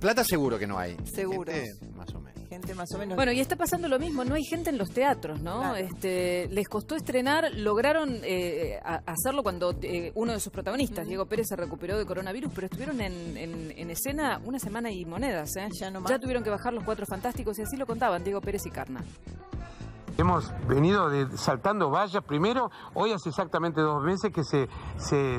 Plata seguro que no hay. Seguro. Gente, más o menos. Gente más o menos. Bueno, y está pasando lo mismo, no hay gente en los teatros, ¿no? Claro. Este, les costó estrenar, lograron eh, hacerlo cuando eh, uno de sus protagonistas, Diego Pérez, se recuperó de coronavirus, pero estuvieron en, en- en escena una semana y monedas, ¿eh? Ya no más. tuvieron que bajar los cuatro fantásticos y así lo contaban Diego Pérez y Carna. Hemos venido saltando vallas. Primero, hoy hace exactamente dos meses que se,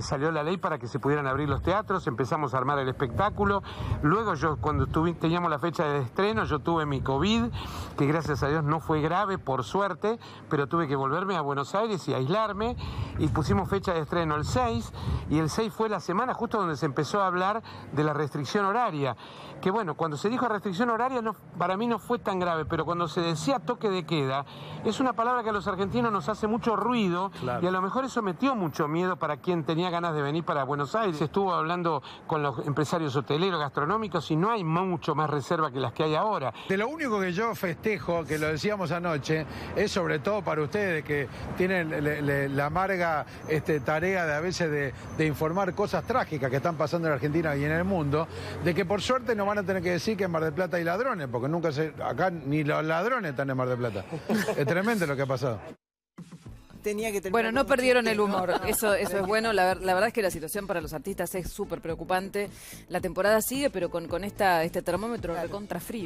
salió la ley para que se pudieran abrir los teatros, empezamos a armar el espectáculo. Luego yo, cuando tuvi- teníamos la fecha de estreno, yo tuve mi COVID, que gracias a Dios no fue grave, por suerte, pero tuve que volverme a Buenos Aires y aislarme. Y pusimos fecha de estreno el 6, y el 6 fue la semana justo donde se empezó a hablar de la restricción horaria. Que bueno, cuando se dijo restricción horaria, para mí no fue tan grave, pero cuando se decía toque de queda, es una palabra que a los argentinos nos hace mucho ruido y a lo mejor eso metió mucho miedo para quien tenía ganas de venir para Buenos Aires. Estuvo hablando con los empresarios hoteleros, gastronómicos y no hay mucho más reserva que las que hay ahora. De lo único que yo festejo, que lo decíamos anoche, es sobre todo para ustedes que tienen le- le- la amarga este, tarea de a veces de, de informar cosas trágicas que están pasando en Argentina y en el mundo, de que por suerte no van a tener que decir que en Mar del Plata hay ladrones, porque nunca se, acá ni los ladrones están en Mar del Plata. Es tremendo lo que ha pasado. Tenía que tener Bueno, no perdieron chiste, el ¿no? humor, eso, eso es bueno. La, ver- la verdad es que la situación para los artistas es súper preocupante. La temporada sigue, pero con, con esta, este termómetro recontra frío.